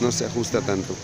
no se ajusta tanto.